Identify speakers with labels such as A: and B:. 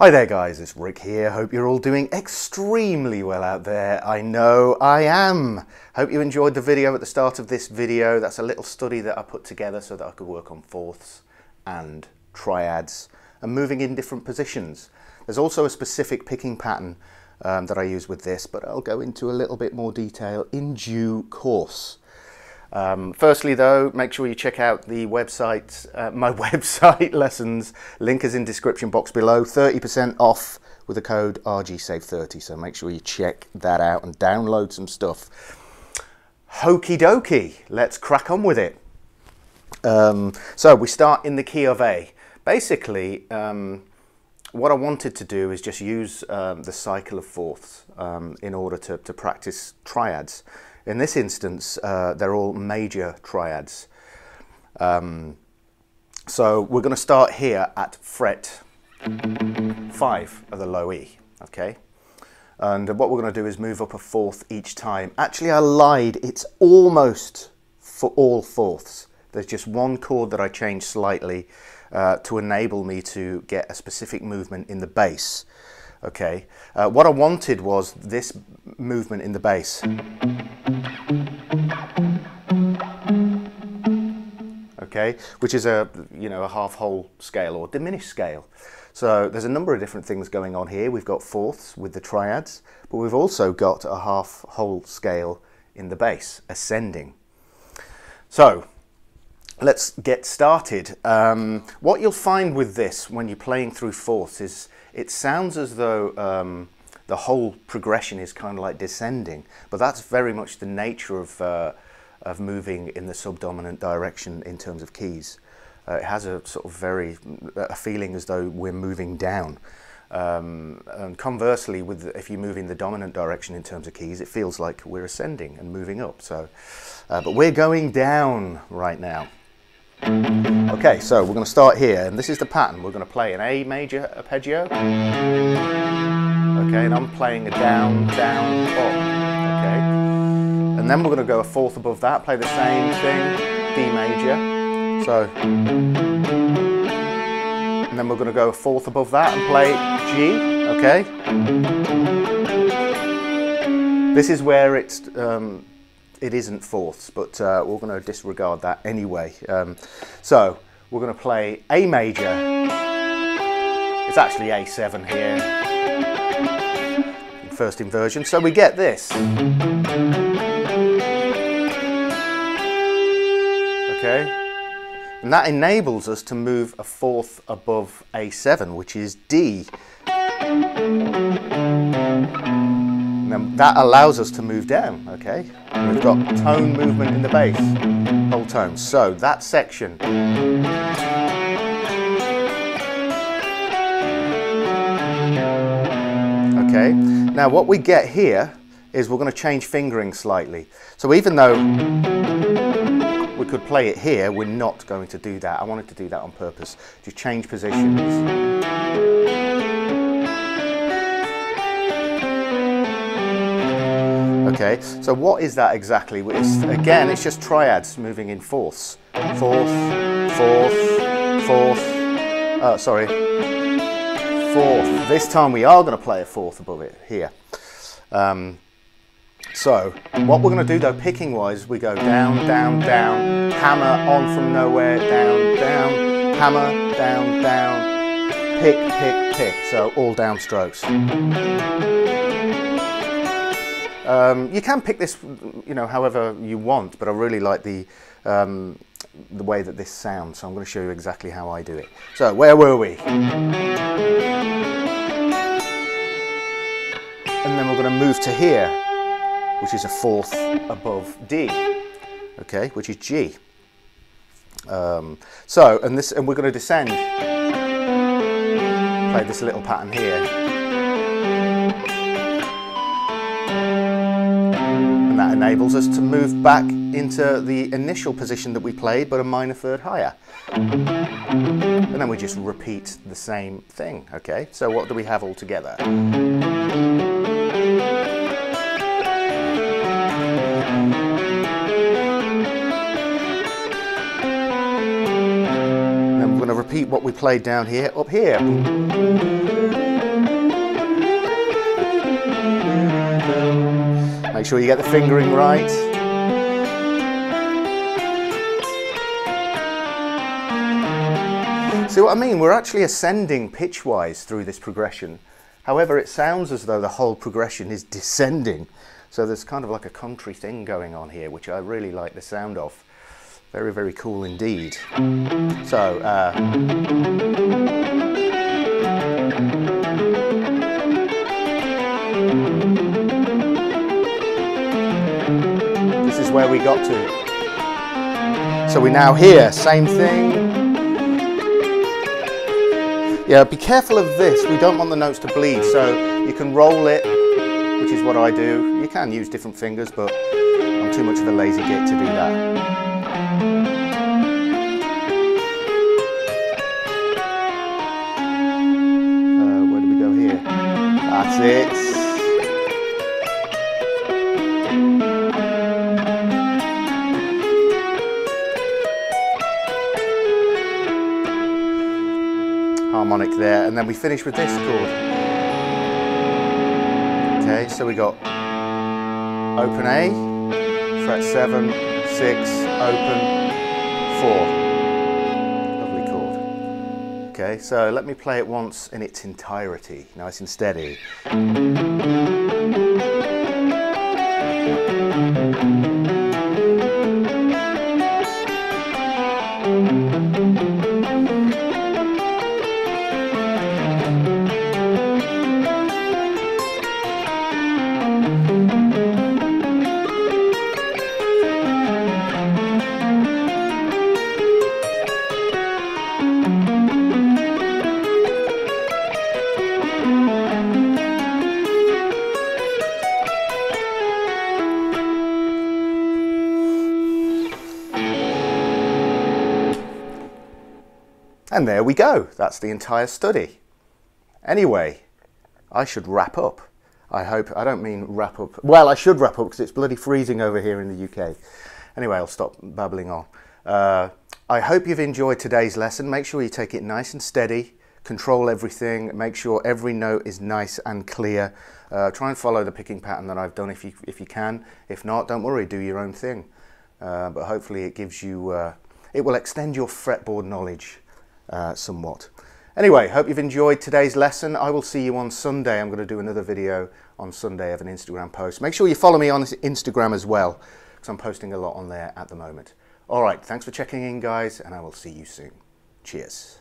A: Hi there guys, it's Rick here. Hope you're all doing extremely well out there. I know I am. Hope you enjoyed the video at the start of this video. That's a little study that I put together so that I could work on fourths and triads and moving in different positions. There's also a specific picking pattern um, that I use with this, but I'll go into a little bit more detail in due course. Um, firstly though, make sure you check out the website, uh, my website lessons. Link is in description box below. 30% off with the code RGSave30. So make sure you check that out and download some stuff. Hokey dokey, let's crack on with it. Um, so we start in the key of A. Basically, um, what I wanted to do is just use um, the cycle of fourths um, in order to, to practice triads. In this instance, uh, they're all major triads. Um, so we're going to start here at fret 5 of the low E, okay? And what we're going to do is move up a fourth each time. Actually, I lied. It's almost for all fourths. There's just one chord that I changed slightly uh, to enable me to get a specific movement in the bass. Okay, uh, what I wanted was this movement in the bass. Okay, which is a you know a half whole scale or diminished scale. So there's a number of different things going on here. We've got fourths with the triads, but we've also got a half whole scale in the bass, ascending. So let's get started. Um, what you'll find with this when you're playing through fourths is it sounds as though um, the whole progression is kind of like descending, but that's very much the nature of, uh, of moving in the subdominant direction in terms of keys. Uh, it has a sort of very, a feeling as though we're moving down. Um, and conversely, with if you move in the dominant direction in terms of keys, it feels like we're ascending and moving up. So, uh, but we're going down right now. Okay, so we're going to start here, and this is the pattern. We're going to play an A major arpeggio. Okay, and I'm playing a down, down, up. Okay, and then we're going to go a fourth above that, play the same thing, D major. So, and then we're going to go a fourth above that and play G. Okay, this is where it's um, it isn't fourths, but uh, we're going to disregard that anyway. Um, so we're going to play A major. It's actually A7 here. First inversion. So we get this. Okay. And that enables us to move a fourth above A7, which is D. And that allows us to move down, okay? We've got tone movement in the bass, whole tone. So that section. Okay, now what we get here is we're going to change fingering slightly. So even though we could play it here, we're not going to do that. I wanted to do that on purpose, to change positions. Okay, so what is that exactly? It's, again, it's just triads moving in fourths. Fourth, fourth, fourth, oh, sorry, fourth. This time we are going to play a fourth above it here. Um, so what we're going to do though, picking wise, we go down, down, down, hammer on from nowhere, down, down, hammer, down, down, pick, pick, pick. So all down strokes. Um, you can pick this, you know, however you want, but I really like the um, the way that this sounds. So I'm going to show you exactly how I do it. So where were we? And then we're going to move to here, which is a fourth above D, okay, which is G. Um, so, and this, and we're going to descend. Play this little pattern here. That enables us to move back into the initial position that we played, but a minor third higher. And then we just repeat the same thing, okay? So what do we have all together? And we're gonna repeat what we played down here up here. Make sure you get the fingering right. See what I mean? We're actually ascending pitch-wise through this progression. However, it sounds as though the whole progression is descending. So there's kind of like a country thing going on here, which I really like the sound of. Very, very cool indeed. So, uh, is where we got to. So we now hear, same thing. Yeah, be careful of this. We don't want the notes to bleed, so you can roll it, which is what I do. You can use different fingers, but I'm too much of a lazy git to do that. Uh where do we go here? That's it. Harmonic there, and then we finish with this chord. Okay, so we got open A, fret 7, 6, open 4. Lovely chord. Okay, so let me play it once in its entirety, nice and steady. And there we go. That's the entire study. Anyway, I should wrap up. I hope, I don't mean wrap up. Well, I should wrap up because it's bloody freezing over here in the UK. Anyway, I'll stop babbling on. Uh, I hope you've enjoyed today's lesson. Make sure you take it nice and steady, control everything, make sure every note is nice and clear. Uh, try and follow the picking pattern that I've done if you, if you can. If not, don't worry, do your own thing. Uh, but hopefully it gives you, uh, it will extend your fretboard knowledge uh, somewhat. Anyway, hope you've enjoyed today's lesson. I will see you on Sunday. I'm going to do another video on Sunday of an Instagram post. Make sure you follow me on Instagram as well, because I'm posting a lot on there at the moment. All right, thanks for checking in, guys, and I will see you soon. Cheers.